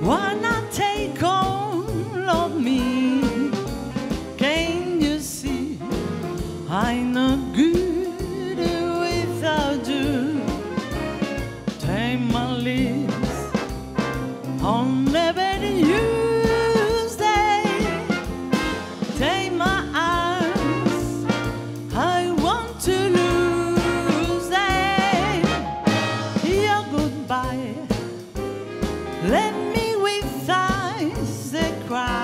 What. cry.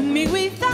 Send me with